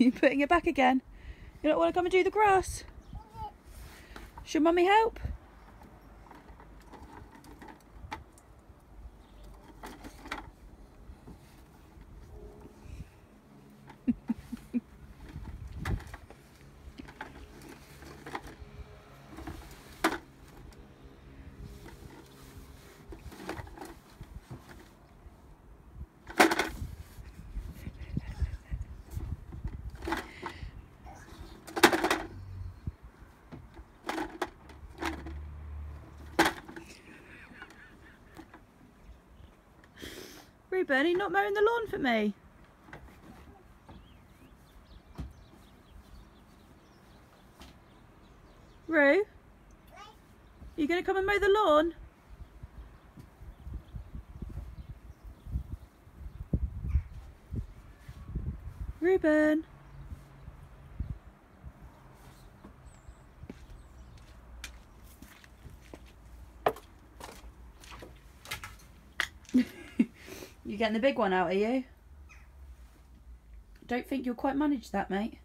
You're putting it back again. You don't want to come and do the grass? Should mummy help? You not mowing the lawn for me? Rue? You going to come and mow the lawn? Reuben? You getting the big one out, are you? Don't think you'll quite manage that, mate.